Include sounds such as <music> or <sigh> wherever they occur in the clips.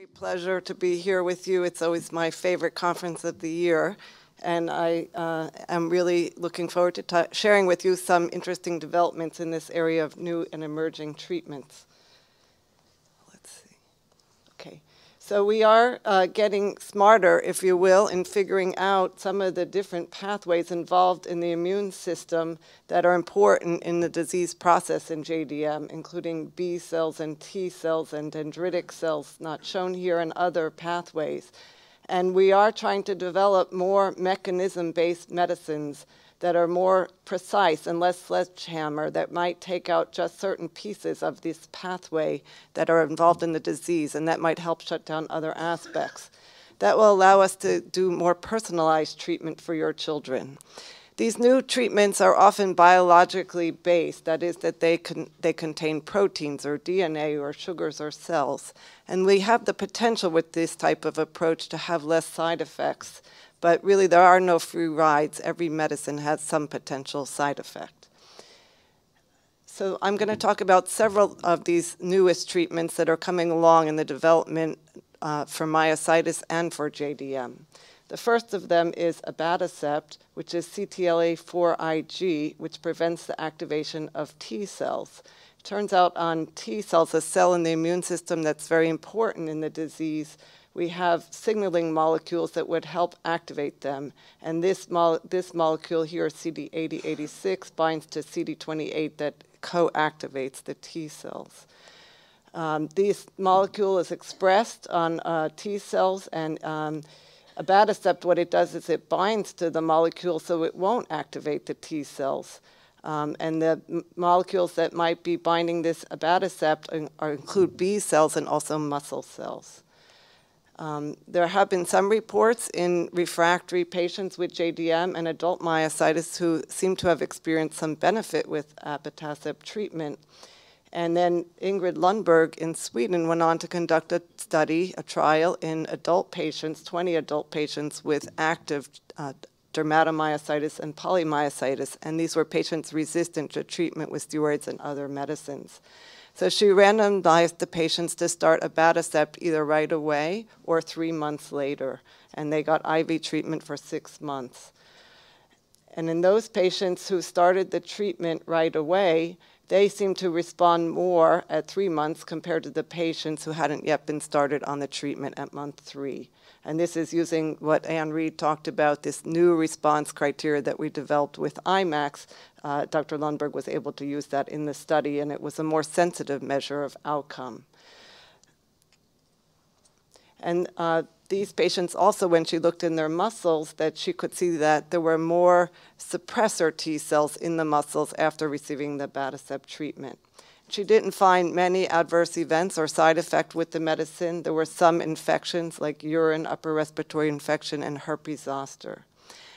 Great pleasure to be here with you. It's always my favorite conference of the year. And I uh, am really looking forward to sharing with you some interesting developments in this area of new and emerging treatments. So we are uh, getting smarter, if you will, in figuring out some of the different pathways involved in the immune system that are important in the disease process in JDM, including B cells and T cells and dendritic cells, not shown here, and other pathways. And we are trying to develop more mechanism-based medicines that are more precise and less sledgehammer that might take out just certain pieces of this pathway that are involved in the disease and that might help shut down other aspects. That will allow us to do more personalized treatment for your children. These new treatments are often biologically based, that is, that they, con they contain proteins or DNA or sugars or cells. And we have the potential with this type of approach to have less side effects but really, there are no free rides. Every medicine has some potential side effect. So I'm going to talk about several of these newest treatments that are coming along in the development uh, for myositis and for JDM. The first of them is abatacept, which is CTLA-4 Ig, which prevents the activation of T cells. Turns out on T cells, a cell in the immune system that's very important in the disease, we have signaling molecules that would help activate them. And this, mo this molecule here, CD8086, binds to CD28 that co-activates the T cells. Um, this molecule is expressed on uh, T cells, and um, abatacept, what it does is it binds to the molecule so it won't activate the T cells. Um, and the molecules that might be binding this abatacept are, include B cells and also muscle cells. Um, there have been some reports in refractory patients with JDM and adult myositis who seem to have experienced some benefit with abatacept treatment. And then Ingrid Lundberg in Sweden went on to conduct a study, a trial in adult patients, 20 adult patients with active uh, dermatomyositis and polymyositis, and these were patients resistant to treatment with steroids and other medicines. So she randomized the patients to start abatacept either right away or three months later, and they got IV treatment for six months. And in those patients who started the treatment right away, they seemed to respond more at three months compared to the patients who hadn't yet been started on the treatment at month three. And this is using what Anne Reed talked about, this new response criteria that we developed with IMACS. Uh, Dr. Lundberg was able to use that in the study, and it was a more sensitive measure of outcome. And uh, these patients also, when she looked in their muscles, that she could see that there were more suppressor T cells in the muscles after receiving the abatacept treatment. She didn't find many adverse events or side effect with the medicine. There were some infections like urine, upper respiratory infection, and herpes zoster.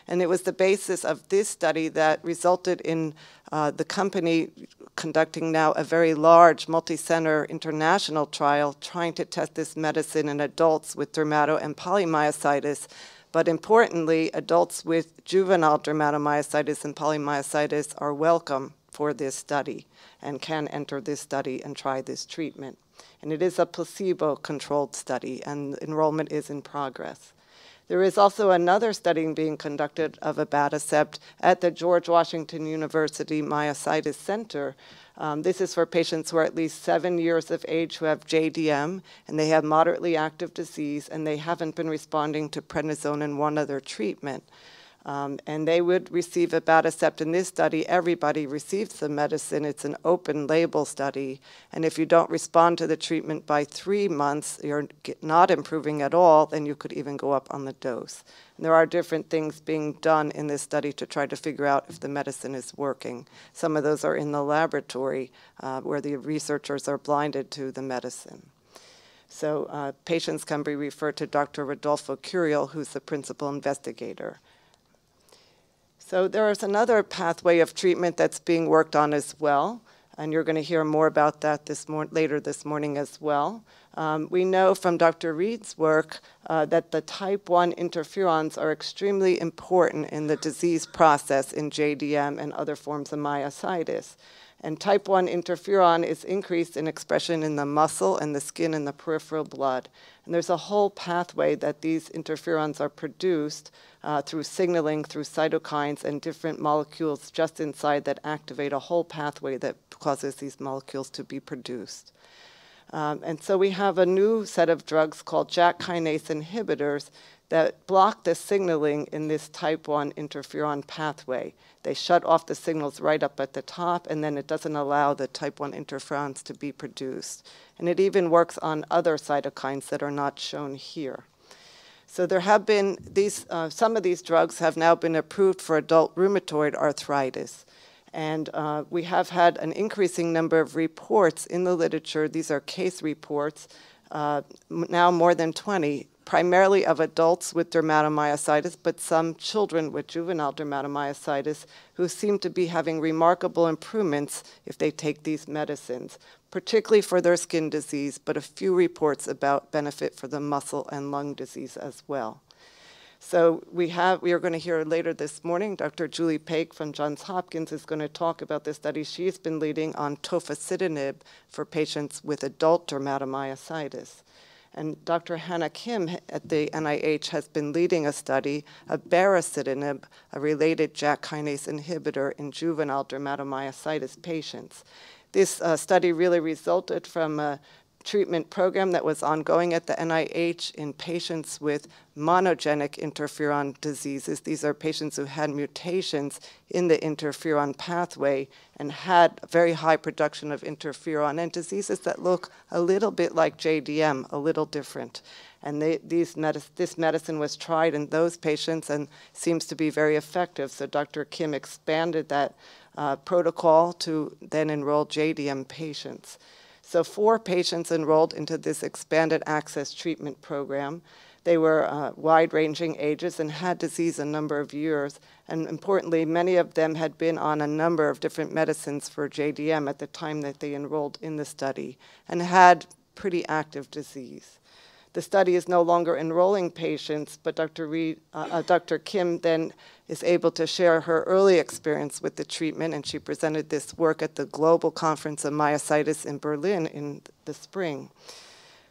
And it was the basis of this study that resulted in uh, the company conducting now a very large multi-center international trial trying to test this medicine in adults with dermato and polymyositis, but importantly, adults with juvenile dermatomyositis and polymyositis are welcome for this study and can enter this study and try this treatment. And it is a placebo-controlled study, and enrollment is in progress. There is also another study being conducted of abatacept at the George Washington University Myositis Center. Um, this is for patients who are at least seven years of age who have JDM and they have moderately active disease and they haven't been responding to prednisone and one other treatment. Um, and they would receive abatacept. In this study, everybody receives the medicine. It's an open label study. And if you don't respond to the treatment by three months, you're not improving at all, then you could even go up on the dose. And there are different things being done in this study to try to figure out if the medicine is working. Some of those are in the laboratory uh, where the researchers are blinded to the medicine. So uh, patients can be referred to Dr. Rodolfo Curiel, who's the principal investigator. So there is another pathway of treatment that's being worked on as well, and you're going to hear more about that this later this morning as well. Um, we know from Dr. Reed's work uh, that the type 1 interferons are extremely important in the disease process in JDM and other forms of myositis. And type 1 interferon is increased in expression in the muscle and the skin and the peripheral blood. And there's a whole pathway that these interferons are produced uh, through signaling through cytokines and different molecules just inside that activate a whole pathway that causes these molecules to be produced. Um, and so we have a new set of drugs called JAK kinase inhibitors that block the signaling in this type 1 interferon pathway. They shut off the signals right up at the top, and then it doesn't allow the type 1 interferons to be produced. And it even works on other cytokines that are not shown here. So there have been these, uh, some of these drugs have now been approved for adult rheumatoid arthritis. And uh, we have had an increasing number of reports in the literature. These are case reports, uh, now more than 20, primarily of adults with dermatomyositis, but some children with juvenile dermatomyositis who seem to be having remarkable improvements if they take these medicines, particularly for their skin disease, but a few reports about benefit for the muscle and lung disease as well. So we have we are going to hear later this morning Dr. Julie Paik from Johns Hopkins is going to talk about the study she's been leading on tofacitinib for patients with adult dermatomyositis. And Dr. Hannah Kim at the NIH has been leading a study of baricitinib, a related JAK kinase inhibitor in juvenile dermatomyositis patients. This uh, study really resulted from a treatment program that was ongoing at the NIH in patients with monogenic interferon diseases. These are patients who had mutations in the interferon pathway and had very high production of interferon and diseases that look a little bit like JDM, a little different. And they, these this medicine was tried in those patients and seems to be very effective. So Dr. Kim expanded that uh, protocol to then enroll JDM patients. So four patients enrolled into this expanded access treatment program. They were uh, wide-ranging ages and had disease a number of years. And importantly, many of them had been on a number of different medicines for JDM at the time that they enrolled in the study and had pretty active disease. The study is no longer enrolling patients, but Dr. Reed, uh, uh, Dr. Kim then is able to share her early experience with the treatment, and she presented this work at the Global Conference of Myositis in Berlin in the spring.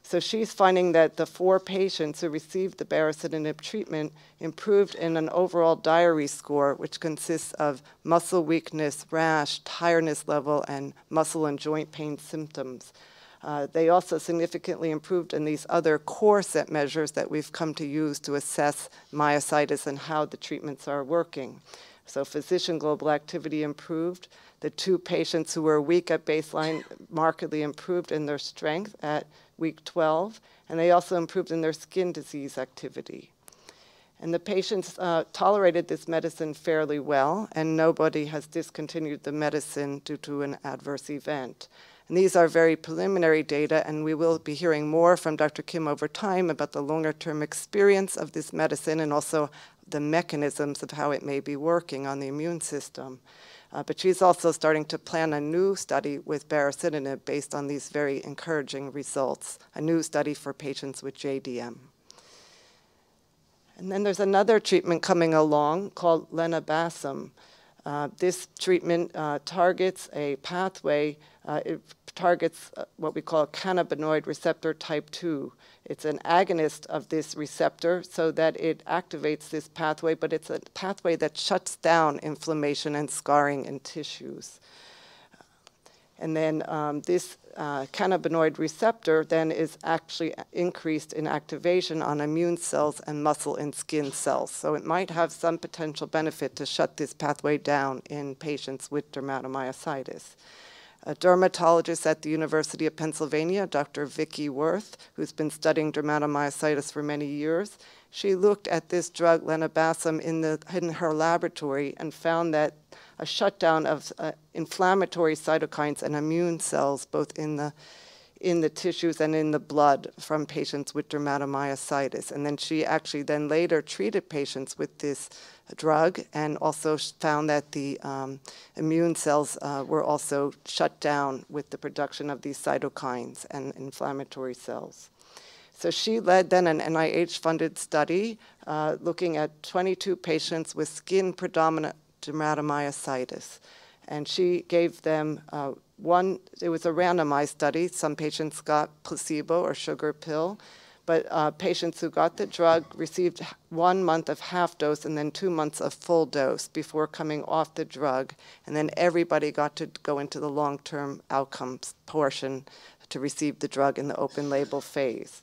So she's finding that the four patients who received the baricitinib treatment improved in an overall diary score, which consists of muscle weakness, rash, tiredness level, and muscle and joint pain symptoms. Uh, they also significantly improved in these other core set measures that we've come to use to assess myositis and how the treatments are working. So physician global activity improved. The two patients who were weak at baseline markedly improved in their strength at week 12, and they also improved in their skin disease activity. And the patients uh, tolerated this medicine fairly well, and nobody has discontinued the medicine due to an adverse event. And these are very preliminary data, and we will be hearing more from Dr. Kim over time about the longer term experience of this medicine and also the mechanisms of how it may be working on the immune system. Uh, but she's also starting to plan a new study with baricitinib based on these very encouraging results, a new study for patients with JDM. And then there's another treatment coming along called lenabasum. Uh, this treatment uh, targets a pathway, uh, it targets uh, what we call cannabinoid receptor type 2. It's an agonist of this receptor so that it activates this pathway, but it's a pathway that shuts down inflammation and scarring in tissues. And then um, this uh, cannabinoid receptor then is actually increased in activation on immune cells and muscle and skin cells. So it might have some potential benefit to shut this pathway down in patients with dermatomyositis. A dermatologist at the University of Pennsylvania, Dr. Vicki Werth, who's been studying dermatomyositis for many years, she looked at this drug, lenabasum, in, the, in her laboratory and found that a shutdown of uh, inflammatory cytokines and immune cells, both in the in the tissues and in the blood from patients with dermatomyositis. And then she actually then later treated patients with this drug and also found that the um, immune cells uh, were also shut down with the production of these cytokines and inflammatory cells. So she led then an NIH-funded study uh, looking at 22 patients with skin predominant dermatomyositis. And she gave them uh, one, it was a randomized study. Some patients got placebo or sugar pill, but uh, patients who got the drug received one month of half dose and then two months of full dose before coming off the drug. And then everybody got to go into the long term outcomes portion to receive the drug in the open label phase.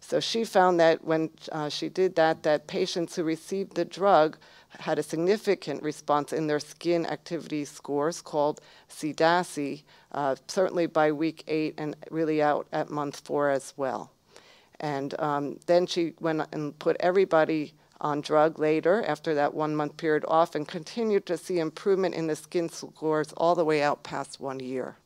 So she found that when uh, she did that, that patients who received the drug had a significant response in their skin activity scores called CDASI, uh, certainly by week eight and really out at month four as well. And um, then she went and put everybody on drug later after that one month period off and continued to see improvement in the skin scores all the way out past one year.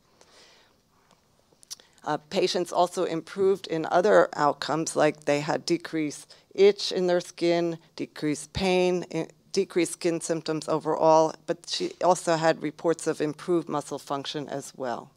Uh, patients also improved in other outcomes, like they had decreased itch in their skin, decreased pain, decreased skin symptoms overall, but she also had reports of improved muscle function as well.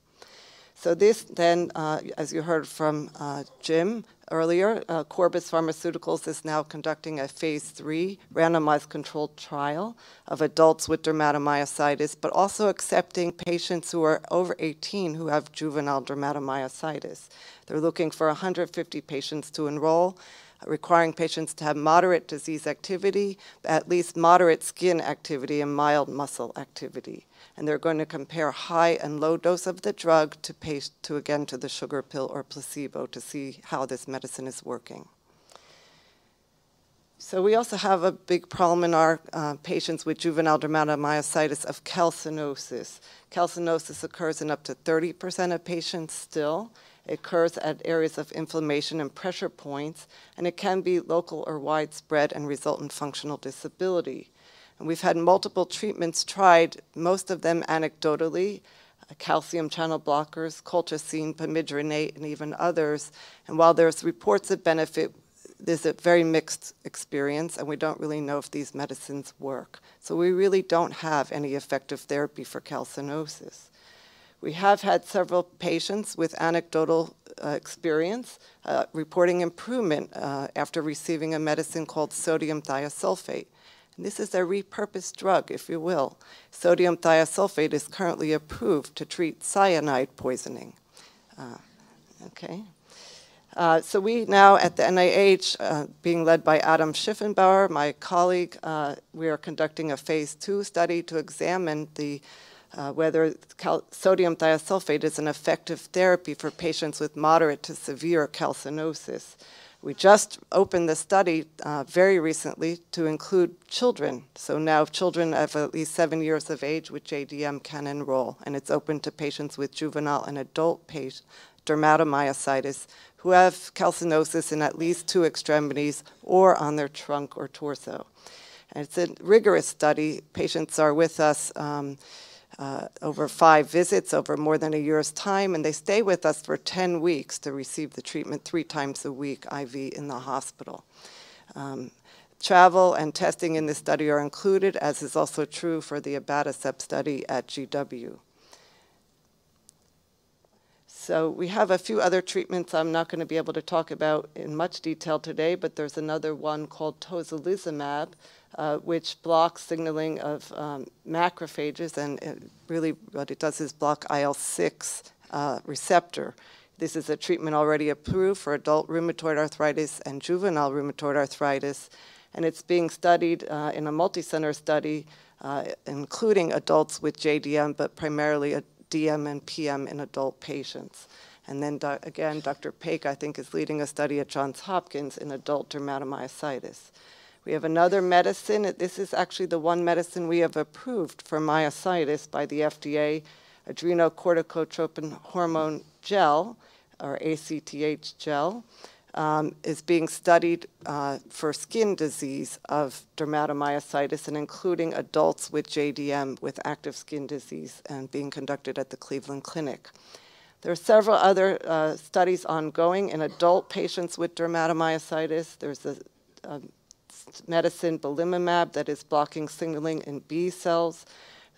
So this then, uh, as you heard from uh, Jim earlier, uh, Corbus Pharmaceuticals is now conducting a phase three randomized controlled trial of adults with dermatomyositis, but also accepting patients who are over 18 who have juvenile dermatomyositis. They're looking for 150 patients to enroll requiring patients to have moderate disease activity, at least moderate skin activity, and mild muscle activity. And they're going to compare high and low dose of the drug to, to again to the sugar pill or placebo to see how this medicine is working. So we also have a big problem in our uh, patients with juvenile dermatomyositis of calcinosis. Calcinosis occurs in up to 30% of patients still. It occurs at areas of inflammation and pressure points, and it can be local or widespread and result in functional disability. And we've had multiple treatments tried, most of them anecdotally, uh, calcium channel blockers, colchicine, pamidronate, and even others. And while there's reports of benefit, there's a very mixed experience, and we don't really know if these medicines work. So we really don't have any effective therapy for calcinosis. We have had several patients with anecdotal uh, experience uh, reporting improvement uh, after receiving a medicine called sodium thiosulfate. And this is a repurposed drug, if you will. Sodium thiosulfate is currently approved to treat cyanide poisoning. Uh, okay. Uh, so we now at the NIH, uh, being led by Adam Schiffenbauer, my colleague, uh, we are conducting a phase two study to examine the uh, whether sodium thiosulfate is an effective therapy for patients with moderate to severe calcinosis. We just opened the study uh, very recently to include children. So now children of at least seven years of age with JDM can enroll, and it's open to patients with juvenile and adult dermatomyositis who have calcinosis in at least two extremities or on their trunk or torso. And it's a rigorous study. Patients are with us. Um, uh, over five visits over more than a year's time, and they stay with us for 10 weeks to receive the treatment three times a week IV in the hospital. Um, travel and testing in this study are included, as is also true for the abatacept study at GW. So we have a few other treatments I'm not going to be able to talk about in much detail today, but there's another one called tocilizumab, uh, which blocks signaling of um, macrophages, and it really what it does is block IL-6 uh, receptor. This is a treatment already approved for adult rheumatoid arthritis and juvenile rheumatoid arthritis, and it's being studied uh, in a multi-center study, uh, including adults with JDM, but primarily DM and PM in adult patients. And then again, Dr. Paik, I think, is leading a study at Johns Hopkins in adult dermatomyositis. We have another medicine. This is actually the one medicine we have approved for myositis by the FDA, adrenocorticotropin hormone gel, or ACTH gel, um, is being studied uh, for skin disease of dermatomyositis and including adults with JDM with active skin disease and being conducted at the Cleveland Clinic. There are several other uh, studies ongoing in adult patients with dermatomyositis. There's a, a medicine, belimumab, that is blocking signaling in B cells.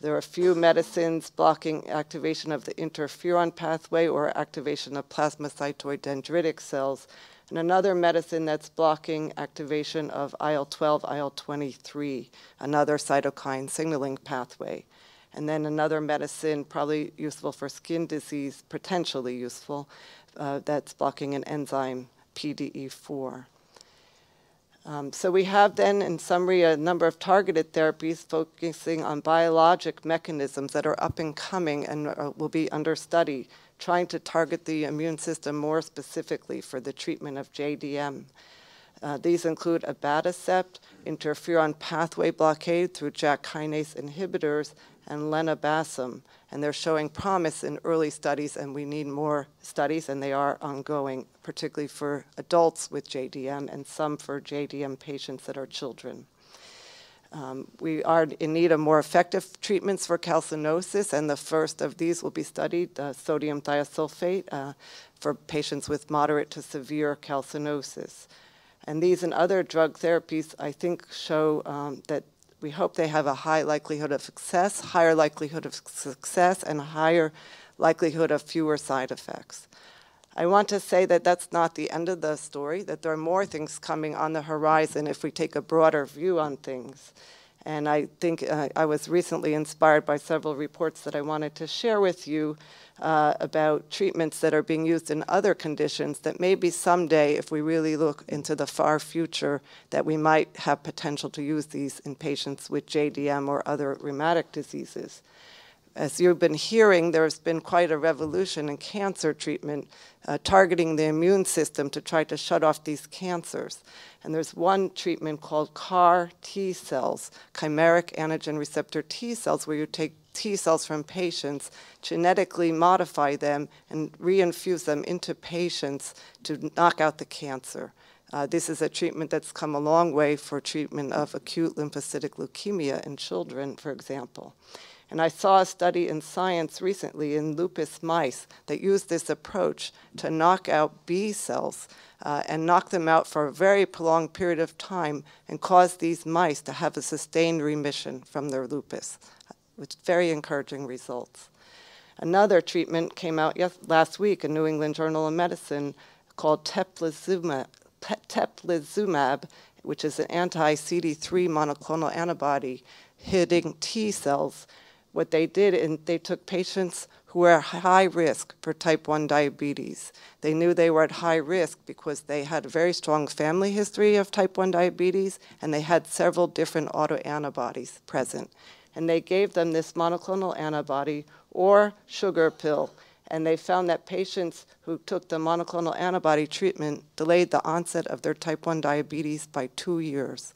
There are a few medicines blocking activation of the interferon pathway or activation of plasmacytoid dendritic cells, and another medicine that's blocking activation of IL 12, IL 23, another cytokine signaling pathway. and then another medicine probably useful for skin disease, potentially useful, uh, that's blocking an enzyme, PDE4. Um, so we have then, in summary, a number of targeted therapies focusing on biologic mechanisms that are up and coming and uh, will be under study, trying to target the immune system more specifically for the treatment of JDM. Uh, these include abatacept, interferon pathway blockade through JAK kinase inhibitors, and lenabasum. And they're showing promise in early studies, and we need more studies, and they are ongoing, particularly for adults with JDM and some for JDM patients that are children. Um, we are in need of more effective treatments for calcinosis, and the first of these will be studied, uh, sodium thiosulfate, uh, for patients with moderate to severe calcinosis. And these and other drug therapies, I think, show um, that we hope they have a high likelihood of success, higher likelihood of success, and a higher likelihood of fewer side effects. I want to say that that's not the end of the story, that there are more things coming on the horizon if we take a broader view on things. And I think uh, I was recently inspired by several reports that I wanted to share with you uh, about treatments that are being used in other conditions that maybe someday, if we really look into the far future, that we might have potential to use these in patients with JDM or other rheumatic diseases. As you've been hearing, there's been quite a revolution in cancer treatment, uh, targeting the immune system to try to shut off these cancers. And there's one treatment called CAR T cells, chimeric antigen receptor T cells, where you take T cells from patients, genetically modify them, and reinfuse them into patients to knock out the cancer. Uh, this is a treatment that's come a long way for treatment of acute lymphocytic leukemia in children, for example. And I saw a study in Science recently in lupus mice that used this approach to knock out B cells uh, and knock them out for a very prolonged period of time and cause these mice to have a sustained remission from their lupus with very encouraging results. Another treatment came out last week in New England Journal of Medicine called teplizumab, teplizumab which is an anti-CD3 monoclonal antibody hitting T cells. What they did, is they took patients who were at high risk for type 1 diabetes. They knew they were at high risk because they had a very strong family history of type 1 diabetes and they had several different autoantibodies present and they gave them this monoclonal antibody or sugar pill. And they found that patients who took the monoclonal antibody treatment delayed the onset of their type 1 diabetes by two years.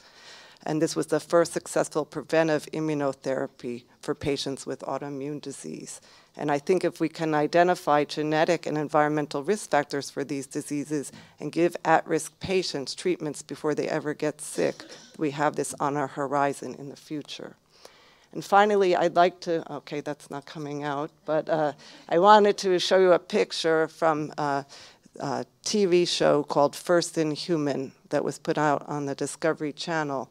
And this was the first successful preventive immunotherapy for patients with autoimmune disease. And I think if we can identify genetic and environmental risk factors for these diseases and give at risk patients treatments before they ever get sick, we have this on our horizon in the future. And finally, I'd like to, okay, that's not coming out, but uh, I wanted to show you a picture from a, a TV show called First in Human that was put out on the Discovery Channel.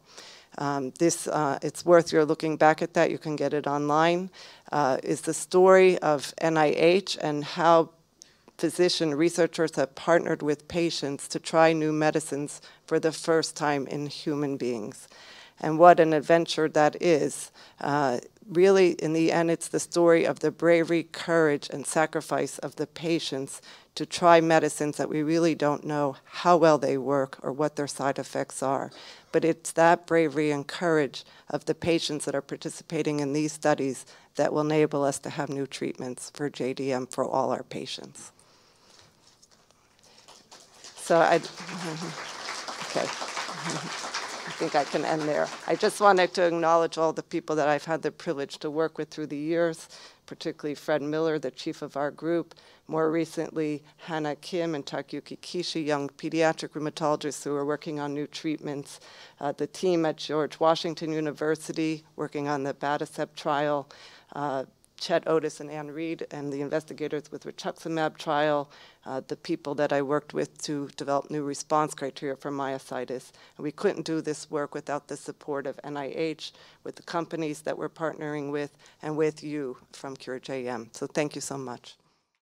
Um, this, uh, it's worth your looking back at that. You can get it online. Uh, is the story of NIH and how physician researchers have partnered with patients to try new medicines for the first time in human beings and what an adventure that is. Uh, really, in the end, it's the story of the bravery, courage, and sacrifice of the patients to try medicines that we really don't know how well they work or what their side effects are. But it's that bravery and courage of the patients that are participating in these studies that will enable us to have new treatments for JDM for all our patients. So I, <laughs> okay. <laughs> I think I can end there. I just wanted to acknowledge all the people that I've had the privilege to work with through the years, particularly Fred Miller, the chief of our group, more recently Hannah Kim and Takayuki Kishi, young pediatric rheumatologists who are working on new treatments, uh, the team at George Washington University working on the abatacept trial, uh, Chet Oddis and Ann Reed and the investigators with the rituximab trial, uh, the people that I worked with to develop new response criteria for myositis. And we couldn't do this work without the support of NIH, with the companies that we're partnering with, and with you from CureJM. So thank you so much.